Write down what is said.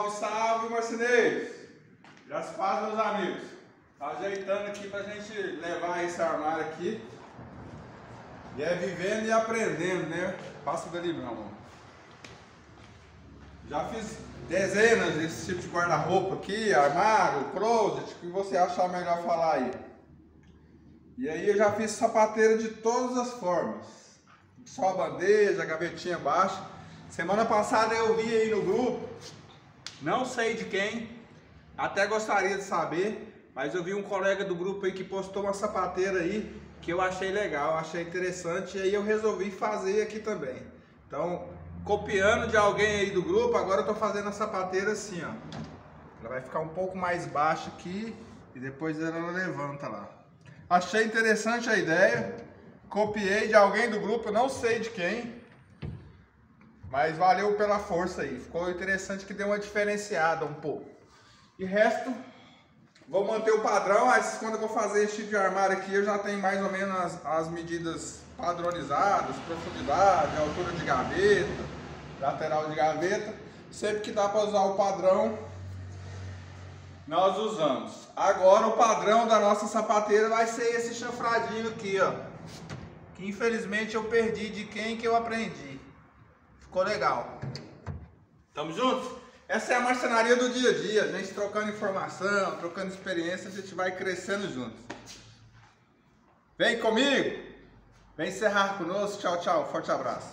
Salve, salve, marceneiros! Já se faz, meus amigos. Tá ajeitando aqui pra gente levar esse armário aqui. E é vivendo e aprendendo, né? Passa dali, meu amor. Já fiz dezenas desse tipo de guarda-roupa aqui, armário, closet, o que você achar melhor falar aí. E aí eu já fiz sapateira de todas as formas. Só bandeja, gavetinha baixa. Semana passada eu vi aí no grupo, não sei de quem, até gostaria de saber, mas eu vi um colega do grupo aí que postou uma sapateira aí que eu achei legal, achei interessante e aí eu resolvi fazer aqui também. Então, copiando de alguém aí do grupo, agora eu tô fazendo a sapateira assim, ó. Ela vai ficar um pouco mais baixa aqui e depois ela levanta lá. Achei interessante a ideia, copiei de alguém do grupo, não sei de quem, mas valeu pela força aí. Ficou interessante que deu uma diferenciada um pouco. E resto, vou manter o padrão, mas quando eu vou fazer esse tipo de armário aqui, eu já tenho mais ou menos as, as medidas padronizadas, profundidade, altura de gaveta, lateral de gaveta. Sempre que dá para usar o padrão, nós usamos. Agora o padrão da nossa sapateira vai ser esse chanfradinho aqui, ó. Que infelizmente eu perdi de quem que eu aprendi. Ficou legal. Tamo juntos? Essa é a marcenaria do dia a dia, a gente trocando informação, trocando experiência, a gente vai crescendo juntos. Vem comigo! Vem encerrar conosco. Tchau, tchau. Forte abraço.